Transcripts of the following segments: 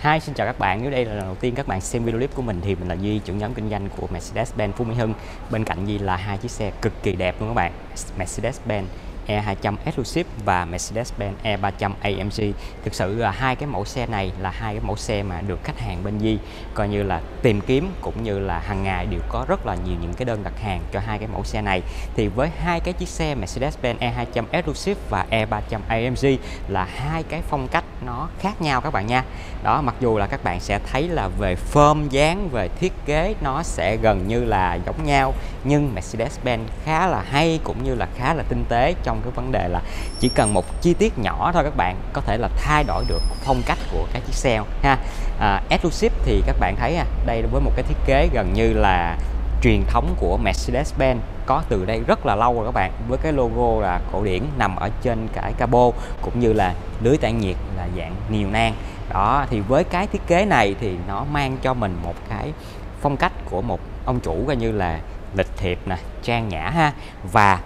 Hi, xin chào các bạn. Nếu đây là lần đầu tiên các bạn xem video clip của mình thì mình là Duy, trưởng nhóm kinh doanh của Mercedes-Benz Phú Mỹ Hưng. Bên cạnh Duy là hai chiếc xe cực kỳ đẹp luôn các bạn. Mercedes-Benz E200 Exclusive và Mercedes-Benz E300 AMG. Thực sự là hai cái mẫu xe này là hai cái mẫu xe mà được khách hàng bên Di coi như là tìm kiếm cũng như là hàng ngày đều có rất là nhiều những cái đơn đặt hàng cho hai cái mẫu xe này. Thì với hai cái chiếc xe Mercedes-Benz E200 Exclusive và E300 AMG là hai cái phong cách nó khác nhau các bạn nha. Đó, mặc dù là các bạn sẽ thấy là về form dáng, về thiết kế nó sẽ gần như là giống nhau nhưng Mercedes-Benz khá là hay cũng như là khá là tinh tế trong trong cái vấn đề là chỉ cần một chi tiết nhỏ thôi các bạn có thể là thay đổi được phong cách của cái chiếc xe ha. À, exclusive thì các bạn thấy à, đây với một cái thiết kế gần như là truyền thống của Mercedes-Benz có từ đây rất là lâu rồi các bạn với cái logo là cổ điển nằm ở trên cái cabo cũng như là lưới tản nhiệt là dạng nhiều nang đó thì với cái thiết kế này thì nó mang cho mình một cái phong cách của một ông chủ coi như là lịch thiệp nè trang nhã ha. Và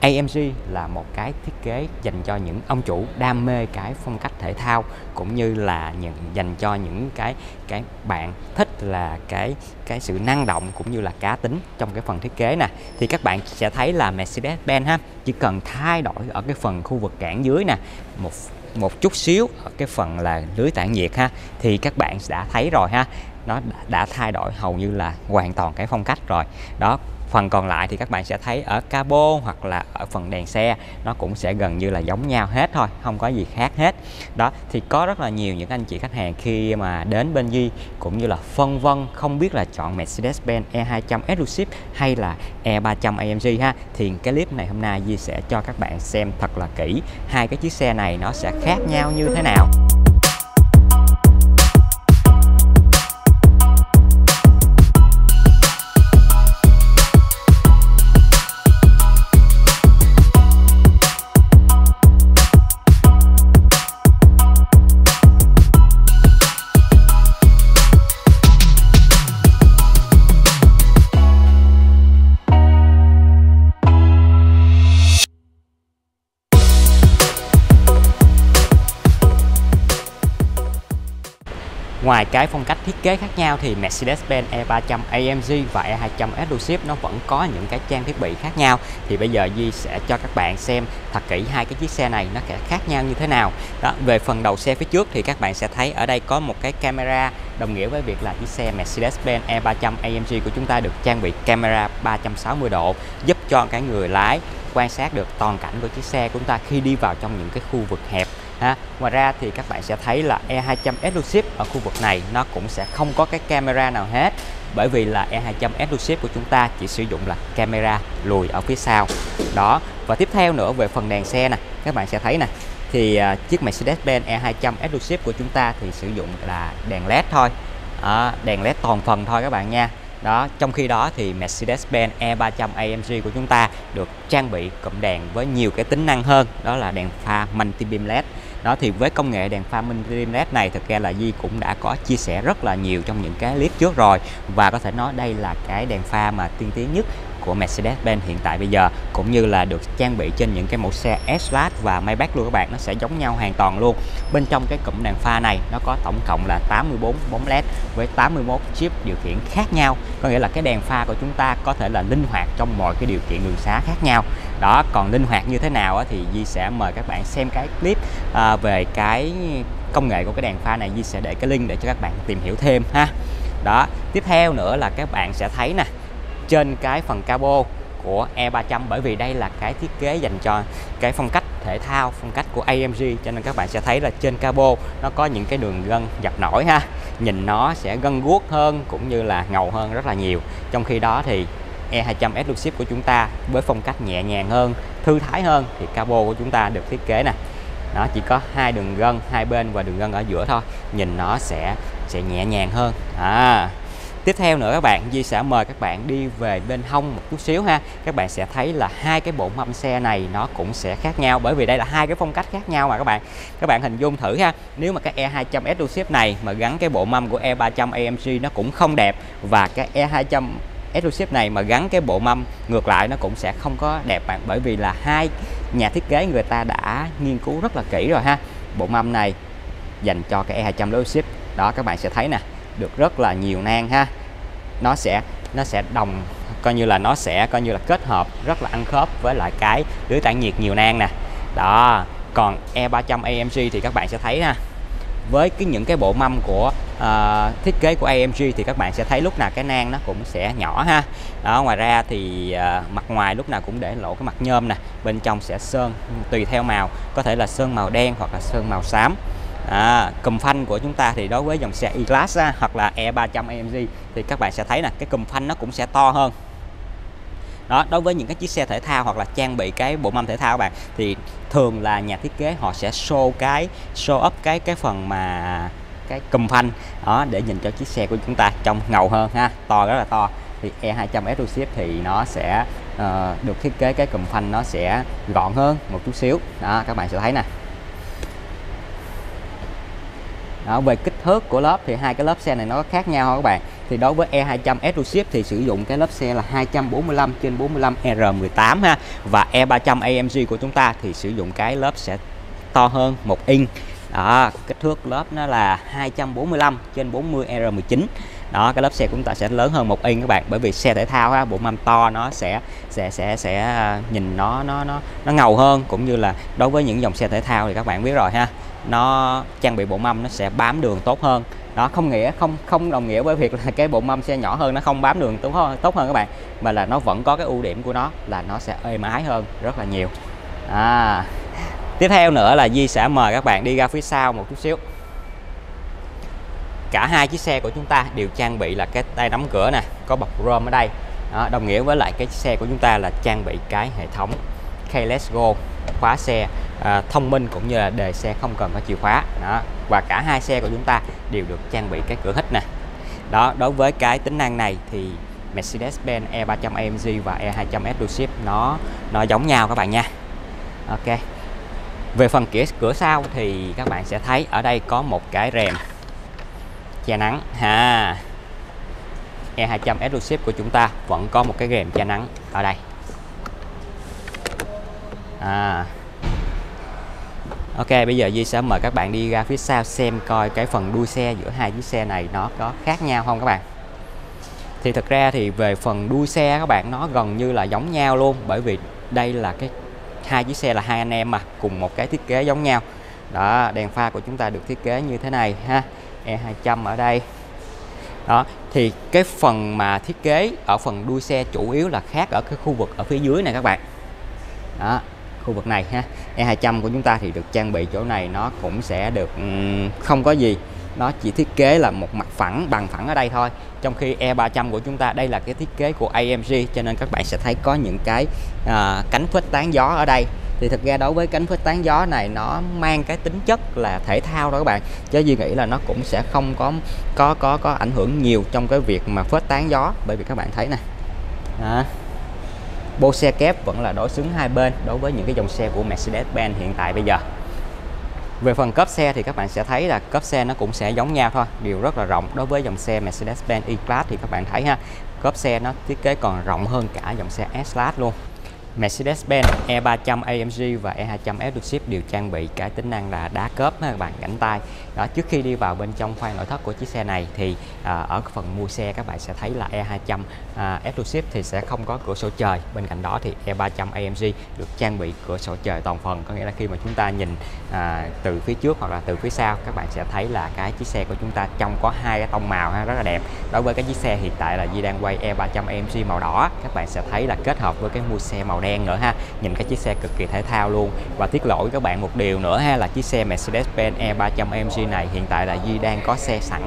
AMG là một cái thiết kế dành cho những ông chủ đam mê cái phong cách thể thao cũng như là những, dành cho những cái cái bạn thích là cái cái sự năng động cũng như là cá tính trong cái phần thiết kế nè. Thì các bạn sẽ thấy là Mercedes-Benz ha, chỉ cần thay đổi ở cái phần khu vực cản dưới nè, một một chút xíu ở cái phần là lưới tản nhiệt ha, thì các bạn đã thấy rồi ha. Nó đã thay đổi hầu như là hoàn toàn cái phong cách rồi. Đó phần còn lại thì các bạn sẽ thấy ở cabo hoặc là ở phần đèn xe, nó cũng sẽ gần như là giống nhau hết thôi, không có gì khác hết. Đó, thì có rất là nhiều những anh chị khách hàng khi mà đến bên Di cũng như là phân vân không biết là chọn Mercedes-Benz E200 Exclusive hay là E300 AMG ha, thì cái clip này hôm nay Di sẽ cho các bạn xem thật là kỹ. Hai cái chiếc xe này nó sẽ khác nhau như thế nào. Ngoài cái phong cách thiết kế khác nhau thì Mercedes-Benz E300 AMG và E200 Exclusive nó vẫn có những cái trang thiết bị khác nhau. Thì bây giờ Di sẽ cho các bạn xem thật kỹ hai cái chiếc xe này nó sẽ khác nhau như thế nào. Đó, về phần đầu xe phía trước thì các bạn sẽ thấy ở đây có một cái camera đồng nghĩa với việc là chiếc xe Mercedes-Benz E300 AMG của chúng ta được trang bị camera 360 độ, giúp cho cái người lái quan sát được toàn cảnh của chiếc xe của chúng ta khi đi vào trong những cái khu vực hẹp ha. Ngoài ra thì các bạn sẽ thấy là E200 Exclusive ở khu vực này nó cũng sẽ không có cái camera nào hết. Bởi vì là E200 Exclusive của chúng ta chỉ sử dụng là camera lùi ở phía sau. Đó và tiếp theo nữa về phần đèn xe nè các bạn sẽ thấy nè thì uh, chiếc Mercedes-Benz E200 Exclusive của chúng ta thì sử dụng là đèn led thôi. À, đèn led toàn phần thôi các bạn nha. Đó trong khi đó thì Mercedes-Benz E300 AMG của chúng ta được trang bị cụm đèn với nhiều cái tính năng hơn đó là đèn pha multi beam led đó, thì với công nghệ đèn pha multi led này, thực ra là Di cũng đã có chia sẻ rất là nhiều trong những cái clip trước rồi. Và có thể nói đây là cái đèn pha mà tiên tiến nhất của Mercedes-Benz hiện tại bây giờ, cũng như là được trang bị trên những cái mẫu xe S-Class và Maybach luôn các bạn, nó sẽ giống nhau hoàn toàn luôn. Bên trong cái cụm đèn pha này, nó có tổng cộng là 84 bóng led với 81 chip điều khiển khác nhau. Có nghĩa là cái đèn pha của chúng ta có thể là linh hoạt trong mọi cái điều kiện đường xá khác nhau. Đó, còn linh hoạt như thế nào thì Di sẽ mời các bạn xem cái clip à, về cái công nghệ của cái đèn pha này. Di sẽ để cái link để cho các bạn tìm hiểu thêm ha. Đó, tiếp theo nữa là các bạn sẽ thấy nè trên cái phần cabo của E300 bởi vì đây là cái thiết kế dành cho cái phong cách thể thao, phong cách của AMG cho nên các bạn sẽ thấy là trên cabo nó có những cái đường gân dập nổi ha. Nhìn nó sẽ gân guốc hơn cũng như là ngầu hơn rất là nhiều. Trong khi đó thì E200 Exclusive của chúng ta với phong cách nhẹ nhàng hơn, thư thái hơn thì cabo của chúng ta được thiết kế nè. Nó chỉ có hai đường gân, hai bên và đường gân ở giữa thôi. Nhìn nó sẽ sẽ nhẹ nhàng hơn. À tiếp theo nữa các bạn Di sẽ mời các bạn đi về bên hông một chút xíu ha. Các bạn sẽ thấy là hai cái bộ mâm xe này nó cũng sẽ khác nhau, bởi vì đây là hai cái phong cách khác nhau mà các bạn. Các bạn hình dung thử ha, nếu mà cái E200 Exclusive này mà gắn cái bộ mâm của E300 AMG nó cũng không đẹp và cái E200 Exclusive này mà gắn cái bộ mâm ngược lại nó cũng sẽ không có đẹp bạn, bởi vì là hai nhà thiết kế người ta đã nghiên cứu rất là kỹ rồi ha. Bộ mâm này dành cho cái E200 Leadership đó, các bạn sẽ thấy nè được rất là nhiều nang ha. Nó sẽ nó sẽ đồng coi như là nó sẽ coi như là kết hợp rất là ăn khớp với lại cái lưới tản nhiệt nhiều nang nè. Đó còn E300 AMG thì các bạn sẽ thấy ha. Với cái những cái bộ mâm của uh, thiết kế của AMG thì các bạn sẽ thấy lúc nào cái nang nó cũng sẽ nhỏ ha. Đó ngoài ra thì uh, mặt ngoài lúc nào cũng để lộ cái mặt nhôm nè bên trong sẽ sơn tùy theo màu. Có thể là sơn màu đen hoặc là sơn màu xám à, cùm phanh của chúng ta thì đối với dòng xe E-Class hoặc là E300 AMG thì các bạn sẽ thấy là cái cùm phanh nó cũng sẽ to hơn. Đó đối với những cái chiếc xe thể thao hoặc là trang bị cái bộ mâm thể thao các bạn thì thường là nhà thiết kế họ sẽ show cái show up cái cái phần mà cái cùm phanh đó để nhìn cho chiếc xe của chúng ta trông ngầu hơn ha to rất là to. Thì E200 Exclusive thì nó sẽ uh, được thiết kế cái cùm phanh nó sẽ gọn hơn một chút xíu. Đó các bạn sẽ thấy nè đó, về kích thước của lớp thì hai cái lớp xe này nó khác nhau các bạn. Thì đối với E200 Exclusive thì sử dụng cái lớp xe là 245 trên 45 R18 ha. Và E300 AMG của chúng ta thì sử dụng cái lớp sẽ to hơn một inch. Đó kích thước lớp nó là 245 trên 40 R19 đó cái lớp xe của chúng ta sẽ lớn hơn một inch các bạn bởi vì xe thể thao ha, bộ mâm to nó sẽ sẽ sẽ sẽ à, nhìn nó nó nó nó ngầu hơn. Cũng như là đối với những dòng xe thể thao thì các bạn biết rồi ha nó trang bị bộ mâm nó sẽ bám đường tốt hơn. Đó không nghĩa không không đồng nghĩa với việc là cái bộ mâm xe nhỏ hơn nó không bám đường tốt hơn tốt hơn các bạn mà là nó vẫn có cái ưu điểm của nó là nó sẽ êm ái hơn rất là nhiều. À tiếp theo nữa là Di sẽ mời các bạn đi ra phía sau một chút xíu. Cả hai chiếc xe của chúng ta đều trang bị là cái tay nắm cửa nè có bọc rơm ở đây. Đó, đồng nghĩa với lại cái xe của chúng ta là trang bị cái hệ thống Keyless Go khóa xe à, thông minh cũng như là đề xe không cần có chìa khóa. Đó và cả hai xe của chúng ta đều được trang bị cái cửa hít nè. Đó đối với cái tính năng này thì Mercedes-Benz E300 AMG và E200 Exclusive nó nó giống nhau các bạn nha. Ok. Về phần kia cửa sau thì các bạn sẽ thấy ở đây có một cái rèm che nắng. Ha. E200 Exclusive của chúng ta vẫn có một cái rèm che nắng ở đây à. Ok, bây giờ Di sẽ mời các bạn đi ra phía sau xem coi cái phần đuôi xe giữa hai chiếc xe này nó có khác nhau không các bạn. Thì thật ra thì về phần đuôi xe các bạn, nó gần như là giống nhau luôn, bởi vì đây là cái, hai chiếc xe là hai anh em mà, cùng một cái thiết kế giống nhau. Đó, đèn pha của chúng ta được thiết kế như thế này ha E200 ở đây. Đó, thì cái phần mà thiết kế ở phần đuôi xe chủ yếu là khác ở cái khu vực ở phía dưới này các bạn. Đó khu vực này ha. E200 của chúng ta thì được trang bị chỗ này nó cũng sẽ được ừ, không có gì. Nó chỉ thiết kế là một mặt phẳng bằng phẳng ở đây thôi. Trong khi E300 của chúng ta đây là cái thiết kế của AMG cho nên các bạn sẽ thấy có những cái à, cánh khuếch tán gió ở đây. Thì thực ra đối với cánh khuếch tán gió này nó mang cái tính chất là thể thao đó các bạn. Chứ Duy nghĩ là nó cũng sẽ không có có có có ảnh hưởng nhiều trong cái việc mà phết tán gió. Bởi vì các bạn thấy nè. Đó bô xe kép vẫn là đối xứng hai bên đối với những cái dòng xe của Mercedes-Benz hiện tại bây giờ. Về phần cấp xe thì các bạn sẽ thấy là cấp xe nó cũng sẽ giống nhau thôi điều rất là rộng. Đối với dòng xe Mercedes-Benz E-Class thì các bạn thấy ha, cấp xe nó thiết kế còn rộng hơn cả dòng xe S-Class luôn. Mercedes-Benz E300 AMG và E200 Exclusive đều trang bị cái tính năng là đá cớp các bạn gãnh tay. Đó trước khi đi vào bên trong khoang nội thất của chiếc xe này thì à, ở phần mua xe các bạn sẽ thấy là E200 à, Exclusive thì sẽ không có cửa sổ trời. Bên cạnh đó thì E300 AMG được trang bị cửa sổ trời toàn phần. Có nghĩa là khi mà chúng ta nhìn à, từ phía trước hoặc là từ phía sau các bạn sẽ thấy là cái chiếc xe của chúng ta trong có hai cái tông màu ha, rất là đẹp. Đối với cái chiếc xe hiện tại là Di đang quay E300 AMG màu đỏ các bạn sẽ thấy là kết hợp với cái mua xe màu đen nữa ha. Nhìn cái chiếc xe cực kỳ thể thao luôn. Và tiết lộ với các bạn một điều nữa ha, là chiếc xe Mercedes-Benz E300 AMG này hiện tại là Di đang có xe sẵn.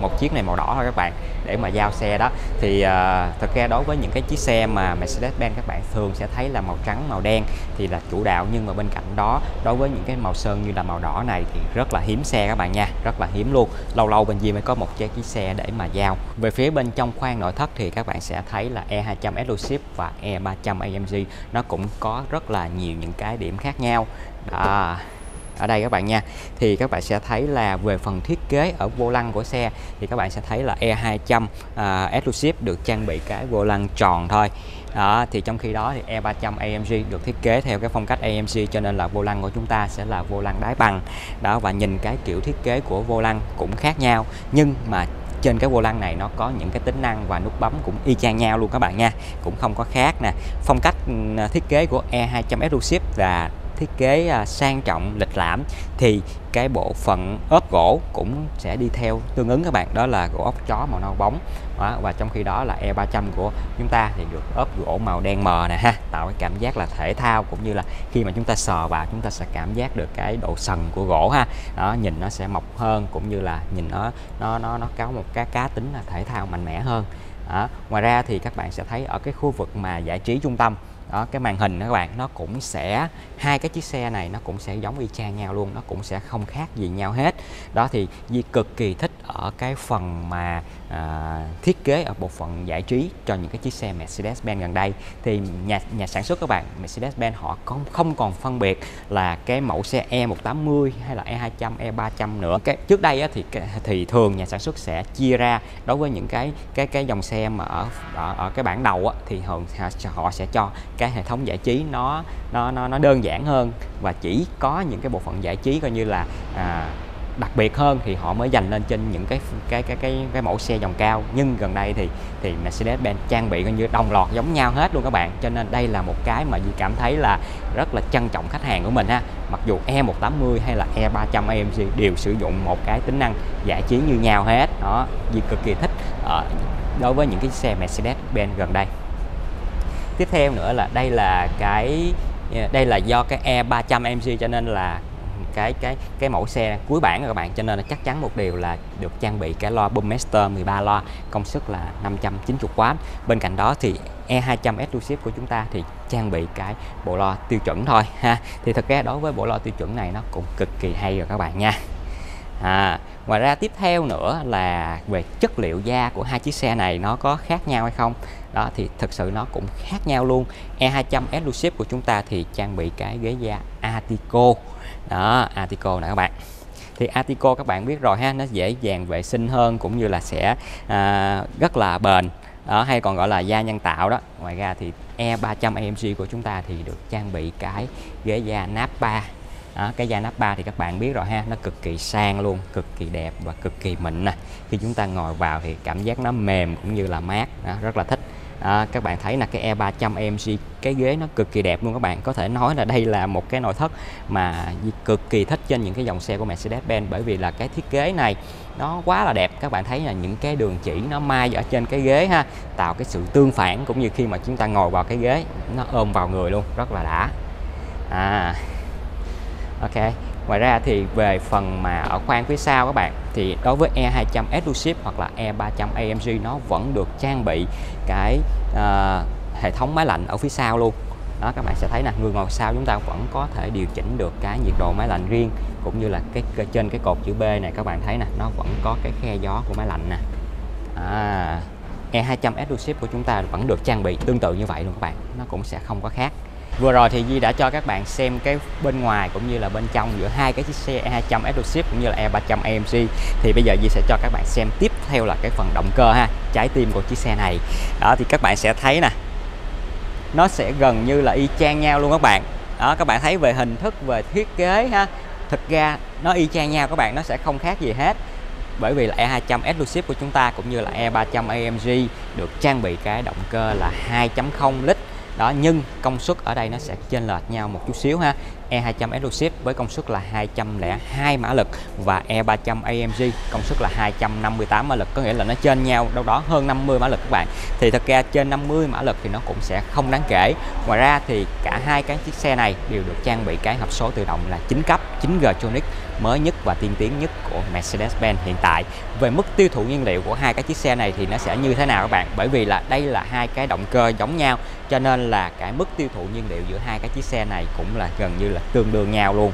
Một chiếc này màu đỏ thôi các bạn để mà giao xe đó. Thì uh, thực ra đối với những cái chiếc xe mà Mercedes-Benz các bạn thường sẽ thấy là màu trắng màu đen thì là chủ đạo nhưng mà bên cạnh đó đối với những cái màu sơn như là màu đỏ này thì rất là hiếm xe các bạn nha rất là hiếm luôn. Lâu lâu bên Di mới có một chiếc xe để mà giao. Về phía bên trong khoang nội thất thì các bạn sẽ thấy là E200 Exclusive và E300 AMG nó cũng có rất là nhiều những cái điểm khác nhau. Đó ở đây các bạn nha. Thì các bạn sẽ thấy là về phần thiết kế ở vô lăng của xe thì các bạn sẽ thấy là E200 à, Exclusive được trang bị cái vô lăng tròn thôi. Đó thì trong khi đó thì E300 AMG được thiết kế theo cái phong cách AMG cho nên là vô lăng của chúng ta sẽ là vô lăng đáy bằng. Đó và nhìn cái kiểu thiết kế của vô lăng cũng khác nhau nhưng mà trên cái vô lăng này nó có những cái tính năng và nút bấm cũng y chang nhau luôn các bạn nha. Cũng không có khác nè. Phong cách ừ, thiết kế của E200 Exclusive là thiết kế à, sang trọng lịch lãm thì cái bộ phận ốp gỗ cũng sẽ đi theo tương ứng các bạn. Đó là gỗ ốc chó màu nâu bóng. Đó, và trong khi đó là E300 của chúng ta thì được ốp gỗ màu đen mờ nè ha tạo cái cảm giác là thể thao cũng như là khi mà chúng ta sờ vào chúng ta sẽ cảm giác được cái độ sần của gỗ ha. Đó nhìn nó sẽ mộc hơn cũng như là nhìn nó nó nó nó có một cái cá tính là thể thao mạnh mẽ hơn. Đó. ngoài ra thì các bạn sẽ thấy ở cái khu vực mà giải trí trung tâm đó, cái màn hình đó các bạn, nó cũng sẽ, hai cái chiếc xe này nó cũng sẽ giống y chang nhau luôn, nó cũng sẽ không khác gì nhau hết. Đó, thì Di cực kỳ thích ở cái phần mà à, thiết kế ở bộ phận giải trí cho những cái chiếc xe Mercedes-Benz gần đây. Thì nhà nhà sản xuất các bạn Mercedes-Benz họ không không còn phân biệt là cái mẫu xe E180 hay là E200, E300 nữa. Cái trước đây á, thì thì thường nhà sản xuất sẽ chia ra. Đối với những cái cái cái dòng xe mà ở ở, ở cái bản đầu á, thì họ họ sẽ cho cái hệ thống giải trí nó nó nó nó đơn giản hơn. Và chỉ có những cái bộ phận giải trí coi như là à, đặc biệt hơn thì họ mới dành lên trên những cái cái cái cái cái mẫu xe dòng cao. Nhưng gần đây thì thì Mercedes-Benz trang bị coi như đồng loạt giống nhau hết luôn các bạn. Cho nên đây là một cái mà Duy cảm thấy là rất là trân trọng khách hàng của mình ha. Mặc dù E180 hay là E300 AMG đều sử dụng một cái tính năng giải trí như nhau hết. Đó Duy cực kỳ thích uh, đối với những cái xe Mercedes-Benz gần đây. Tiếp theo nữa là đây là cái ờ, đây là do cái E300 AMG cho nên là cái cái cái mẫu xe cuối bản các bạn. Cho nên là chắc chắn một điều là được trang bị cái loa Boommaster 13 loa, công suất là 590W bên cạnh đó thì E200 Exclusive của chúng ta thì trang bị cái bộ loa tiêu chuẩn thôi, ha. Thì thực ra đối với bộ loa tiêu chuẩn này nó cũng cực kỳ hay rồi các bạn nha à, ngoài ra tiếp theo nữa là về chất liệu da của hai chiếc xe này nó có khác nhau hay không? Đó thì thực sự nó cũng khác nhau luôn. E200 Exclusive của chúng ta thì trang bị cái ghế da Artico đó Artico nè các bạn. Thì Artico các bạn biết rồi ha nó dễ dàng vệ sinh hơn cũng như là sẽ à, rất là bền. Đó hay còn gọi là da nhân tạo đó. Ngoài ra thì E300 AMG của chúng ta thì được trang bị cái ghế da Nappa đó, cái da nắp ba thì các bạn biết rồi ha nó cực kỳ sang luôn cực kỳ đẹp và cực kỳ mịn nè. Khi chúng ta ngồi vào thì cảm giác nó mềm cũng như là mát đó, rất là thích. À, các bạn thấy là cái E300 AMG cái ghế nó cực kỳ đẹp luôn các bạn. Có thể nói là đây là một cái nội thất mà cực kỳ thích trên những cái dòng xe của Mercedes-Benz bởi vì là cái thiết kế này nó quá là đẹp. Các bạn thấy là những cái đường chỉ nó mai ở trên cái ghế ha tạo cái sự tương phản cũng như khi mà chúng ta ngồi vào cái ghế nó ôm vào người luôn rất là đã. À ok. Ngoài ra thì về phần mà ở khoang phía sau các bạn thì đối với E200 Exclusive hoặc là E300 AMG nó vẫn được trang bị cái uh, hệ thống máy lạnh ở phía sau luôn. Đó các bạn sẽ thấy nè người ngồi sau chúng ta vẫn có thể điều chỉnh được cái nhiệt độ máy lạnh riêng cũng như là cái trên cái cột chữ B này các bạn thấy nè nó vẫn có cái khe gió của máy lạnh nè. À, E200 Exclusive của chúng ta vẫn được trang bị tương tự như vậy luôn các bạn nó cũng sẽ không có khác. Vừa rồi thì Di đã cho các bạn xem cái bên ngoài cũng như là bên trong giữa hai cái chiếc xe E200 Exclusive cũng như là E300 AMG thì bây giờ Di sẽ cho các bạn xem tiếp theo là cái phần động cơ ha, trái tim của chiếc xe này. Đó, thì các bạn sẽ thấy nè, nó sẽ gần như là y chang nhau luôn các bạn. Đó, các bạn thấy về hình thức, về thiết kế ha, thực ra nó y chang nhau các bạn, nó sẽ không khác gì hết. Bởi vì là E200 Exclusive của chúng ta cũng như là E300 AMG được trang bị cái động cơ là 2.0 lít đó, nhưng công suất ở đây nó sẽ chênh lệch nhau một chút xíu ha. E200 Exclusive với công suất là 202 mã lực và E300 AMG công suất là 258 mã lực. Có nghĩa là nó trên nhau, đâu đó hơn 50 mã lực các bạn. Thì thật ra trên 50 mã lực thì nó cũng sẽ không đáng kể. Ngoài ra thì cả hai cái chiếc xe này đều được trang bị cái hộp số tự động là 9 cấp 9G Tronic, mới nhất và tiên tiến nhất của Mercedes-Benz hiện tại. Về mức tiêu thụ nhiên liệu của hai cái chiếc xe này thì nó sẽ như thế nào các bạn? Bởi vì là đây là hai cái động cơ giống nhau, cho nên là cái mức tiêu thụ nhiên liệu giữa hai cái chiếc xe này cũng là gần như là tương đương nhau luôn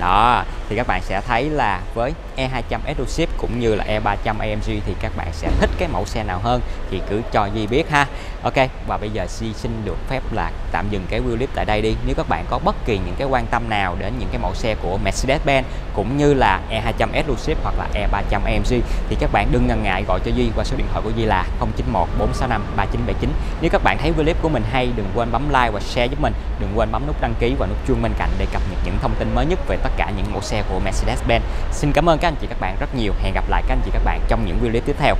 đó, thì các bạn sẽ thấy là với E200 Exclusive cũng như là E300 AMG thì các bạn sẽ thích cái mẫu xe nào hơn thì cứ cho Di biết ha. Ok, và bây giờ Di xin được phép là tạm dừng cái video clip tại đây đi. Nếu các bạn có bất kỳ những cái quan tâm nào đến những cái mẫu xe của Mercedes-Benz cũng như là E200 Exclusive hoặc là E300 AMG thì các bạn đừng ngần ngại gọi cho Di qua số điện thoại của Di là 091 465 3979 nếu các bạn thấy video clip của mình hay, đừng quên bấm like và share giúp mình. Đừng quên bấm nút đăng ký và nút chuông bên cạnh để cập nhật những thông tin mới nhất về tất cả những mẫu xe của Mercedes-Benz. Xin cảm ơn các anh chị các bạn rất nhiều. Hẹn gặp lại các anh chị các bạn trong những video clip tiếp theo.